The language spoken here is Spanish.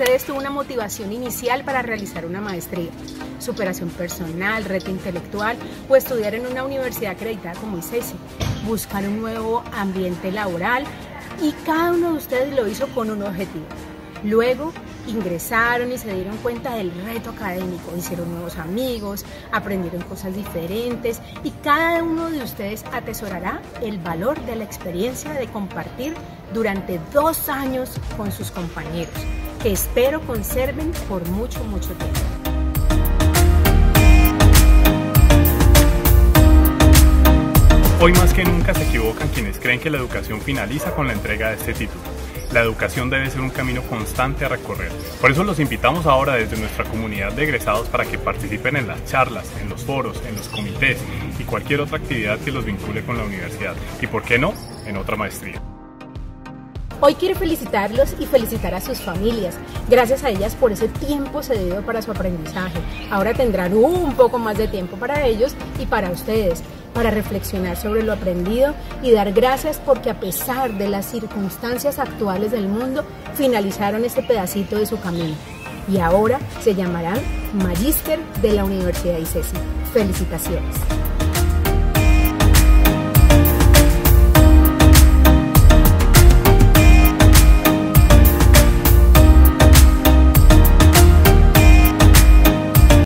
ustedes tuvo una motivación inicial para realizar una maestría? Superación personal, reto intelectual o estudiar en una universidad acreditada como ICESI. Buscar un nuevo ambiente laboral y cada uno de ustedes lo hizo con un objetivo. Luego ingresaron y se dieron cuenta del reto académico, hicieron nuevos amigos, aprendieron cosas diferentes y cada uno de ustedes atesorará el valor de la experiencia de compartir durante dos años con sus compañeros, que espero conserven por mucho, mucho tiempo. Hoy más que nunca se equivocan quienes creen que la educación finaliza con la entrega de este título. La educación debe ser un camino constante a recorrer. Por eso los invitamos ahora desde nuestra comunidad de egresados para que participen en las charlas, en los foros, en los comités y cualquier otra actividad que los vincule con la universidad. Y por qué no, en otra maestría. Hoy quiero felicitarlos y felicitar a sus familias. Gracias a ellas por ese tiempo cedido para su aprendizaje. Ahora tendrán un poco más de tiempo para ellos y para ustedes, para reflexionar sobre lo aprendido y dar gracias porque a pesar de las circunstancias actuales del mundo, finalizaron este pedacito de su camino. Y ahora se llamarán Magíster de la Universidad ICESI. Felicitaciones.